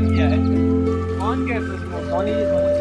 Number क्या है। कौन कह रहा सोनी जी सोनी